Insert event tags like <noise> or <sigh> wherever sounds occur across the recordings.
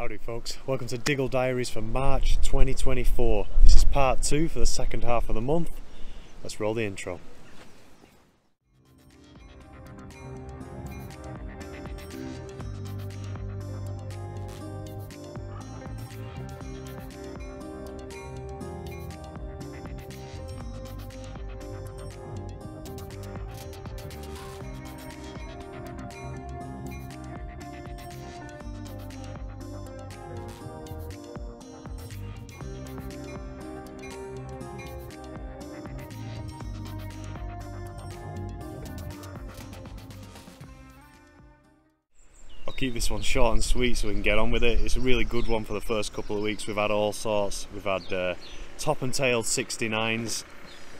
Howdy folks, welcome to Diggle Diaries for March 2024. This is part two for the second half of the month. Let's roll the intro. Keep this one short and sweet so we can get on with it. It's a really good one for the first couple of weeks. We've had all sorts. We've had uh, top and tail 69s,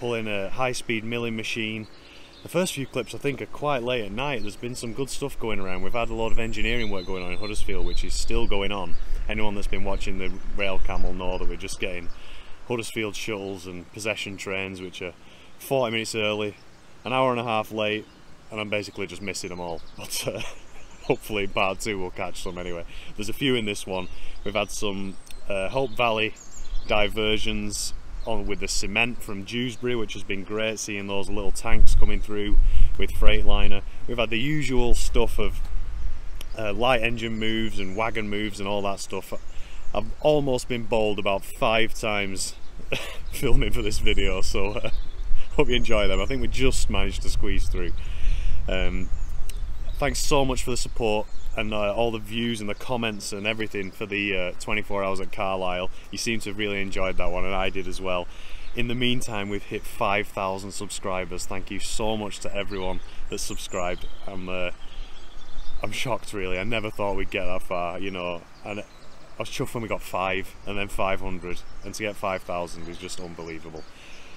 pulling a high-speed milling machine. The first few clips I think are quite late at night. There's been some good stuff going around. We've had a lot of engineering work going on in Huddersfield, which is still going on. Anyone that's been watching the rail camel know that we're just getting Huddersfield shuttles and possession trains, which are 40 minutes early, an hour and a half late, and I'm basically just missing them all. <laughs> But uh, hopefully part two will catch some anyway. There's a few in this one. We've had some uh, Hope Valley diversions on with the cement from Dewsbury, which has been great seeing those little tanks coming through with Freightliner. We've had the usual stuff of uh, light engine moves and wagon moves and all that stuff. I've almost been bowled about five times <laughs> filming for this video, so uh, <laughs> hope you enjoy them. I think we just managed to squeeze through. Um, thanks so much for the support and uh, all the views and the comments and everything for the uh, 24 hours at Carlisle. You seem to have really enjoyed that one and I did as well. In the meantime, we've hit 5,000 subscribers. Thank you so much to everyone that subscribed. I'm uh, I'm shocked really. I never thought we'd get that far, you know. And I was chuffed when we got five and then 500 and to get 5,000 is just unbelievable.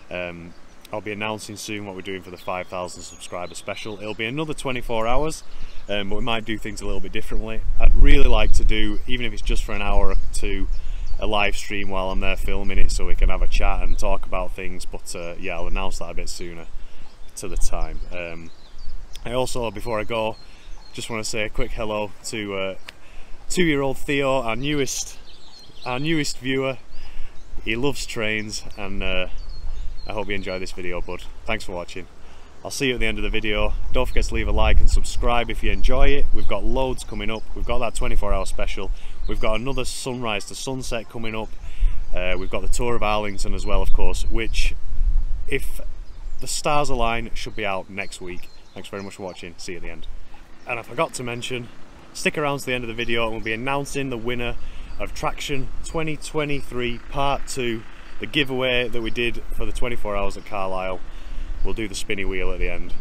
Um, I'll be announcing soon what we're doing for the 5,000 subscriber special. It'll be another 24 hours, um, but we might do things a little bit differently. I'd really like to do, even if it's just for an hour or two, a live stream while I'm there filming it so we can have a chat and talk about things. But uh, yeah, I'll announce that a bit sooner to the time. Um, I also, before I go, just want to say a quick hello to uh, two-year-old Theo, our newest, our newest viewer. He loves trains and. Uh, I hope you enjoy this video, bud. Thanks for watching. I'll see you at the end of the video. Don't forget to leave a like and subscribe if you enjoy it. We've got loads coming up. We've got that 24 hour special. We've got another sunrise to sunset coming up. Uh, we've got the tour of Arlington as well, of course, which, if the stars align, should be out next week. Thanks very much for watching. See you at the end. And I forgot to mention, stick around to the end of the video and we'll be announcing the winner of Traction 2023 Part 2 the giveaway that we did for the 24 hours at Carlisle. We'll do the spinny wheel at the end.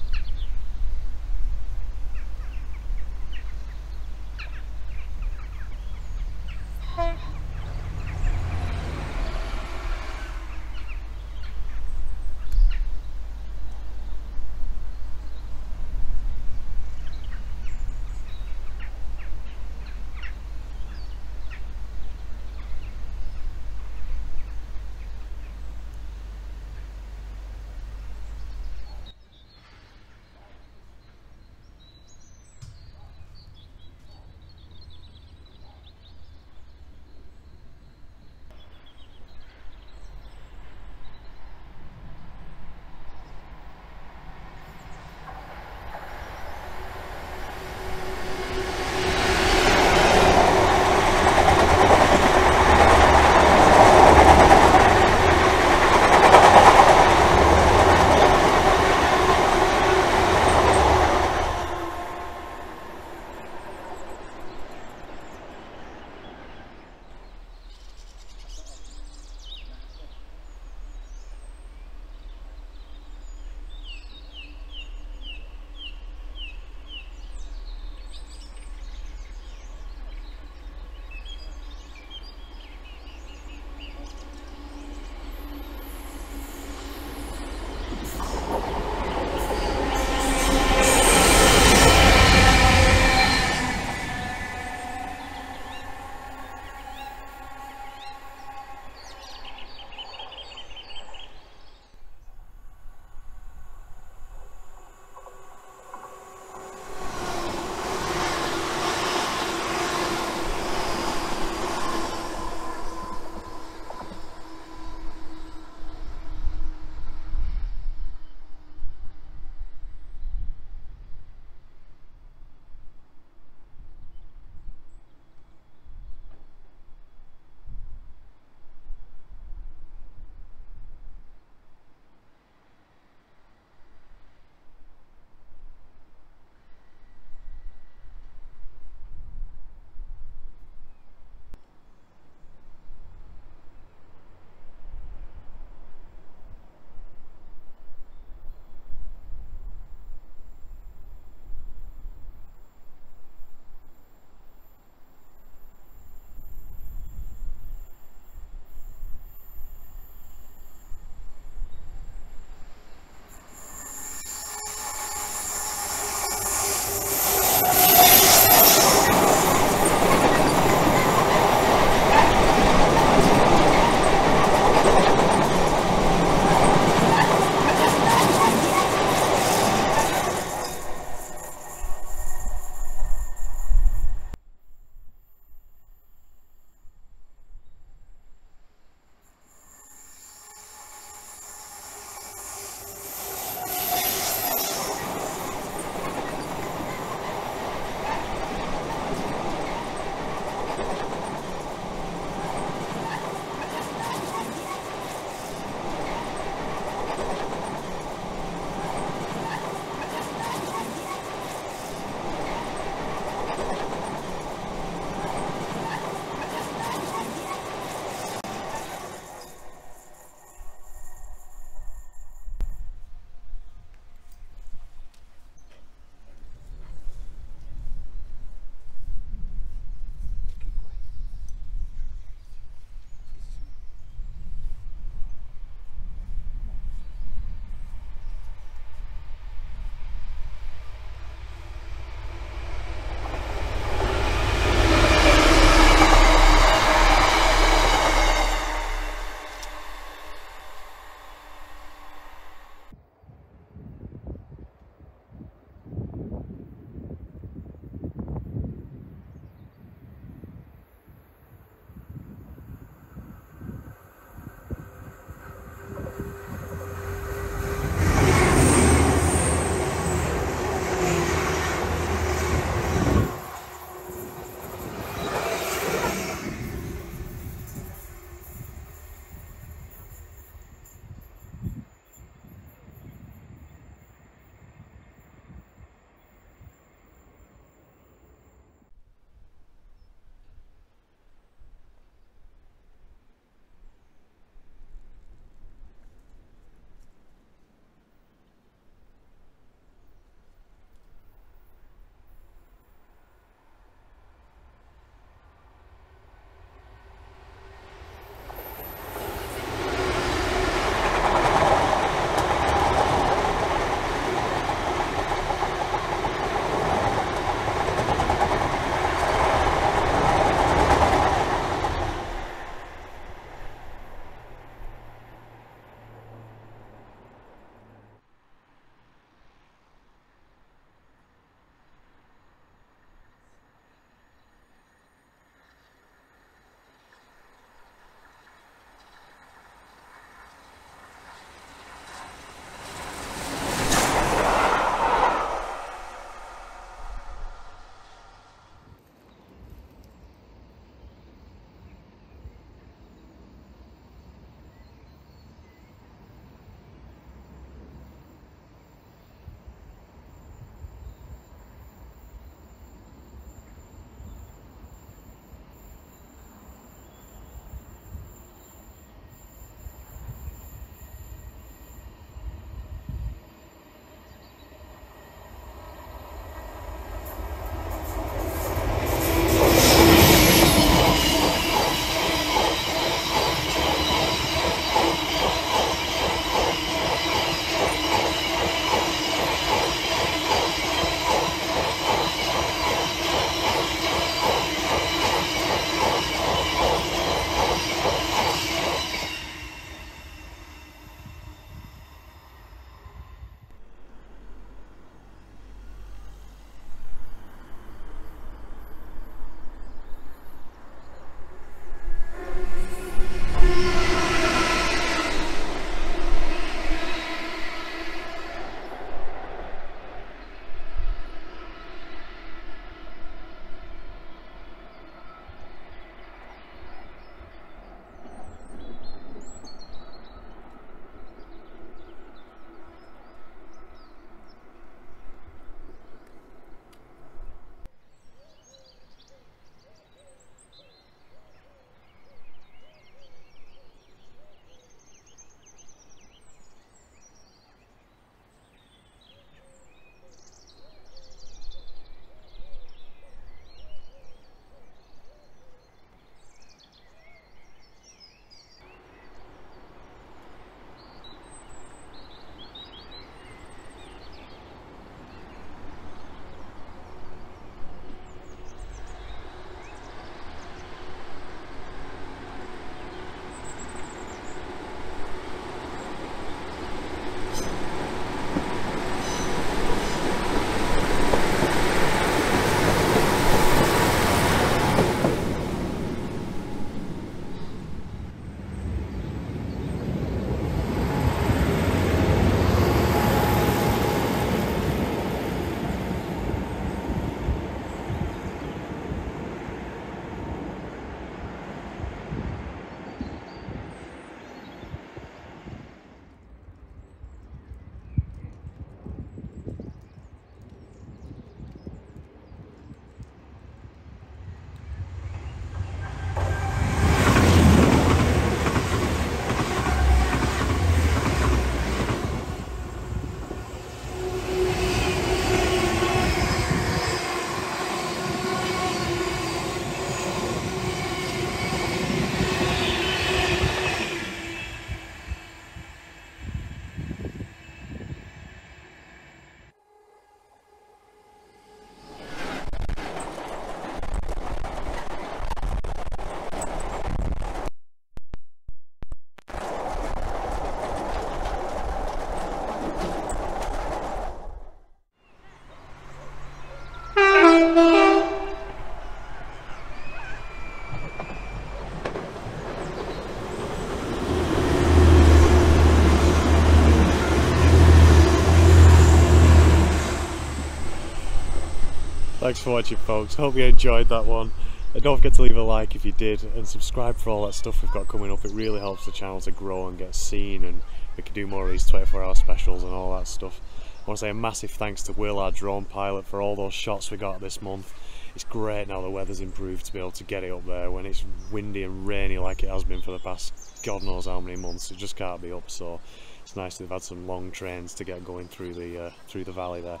Thanks for watching, folks. Hope you enjoyed that one. And don't forget to leave a like if you did, and subscribe for all that stuff we've got coming up. It really helps the channel to grow and get seen, and we can do more of these 24 hour specials and all that stuff. I want to say a massive thanks to Will, our drone pilot, for all those shots we got this month. It's great now the weather's improved to be able to get it up there when it's windy and rainy like it has been for the past God knows how many months. It just can't be up, so it's nice to have had some long trains to get going through the uh, through the valley there.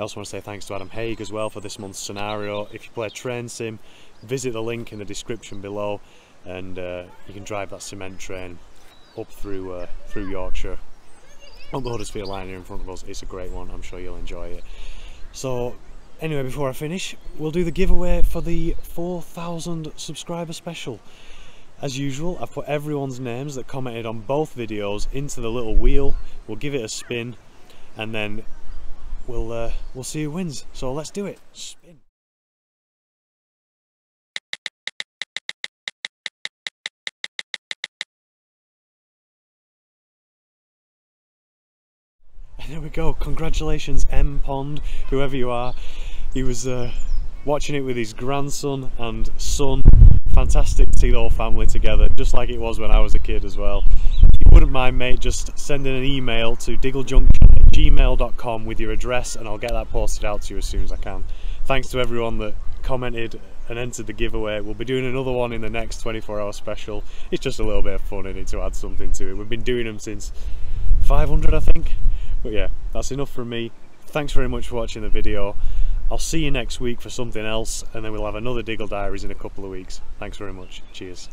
I also want to say thanks to Adam Haigh as well for this month's scenario. If you play Train Sim, visit the link in the description below and uh, you can drive that cement train up through uh, through Yorkshire up the Huddersfield line here in front of us. It's a great one. I'm sure you'll enjoy it. So anyway, before I finish, we'll do the giveaway for the 4,000 subscriber special. As usual, I've put everyone's names that commented on both videos into the little wheel. We'll give it a spin and then we'll uh, we'll see who wins. So let's do it. Spin. And <laughs> there we go. Congratulations, M Pond, whoever you are. He was uh, watching it with his grandson and son. Fantastic to see the whole family together, just like it was when I was a kid as well. If you wouldn't mind, mate, just sending an email to digglejunction at gmail.com with your address and I'll get that posted out to you as soon as I can. Thanks to everyone that commented and entered the giveaway. We'll be doing another one in the next 24 hour special. It's just a little bit of fun in it to add something to it. We've been doing them since 500 I think. But yeah, that's enough from me. Thanks very much for watching the video. I'll see you next week for something else and then we'll have another Diggle Diaries in a couple of weeks. Thanks very much. Cheers.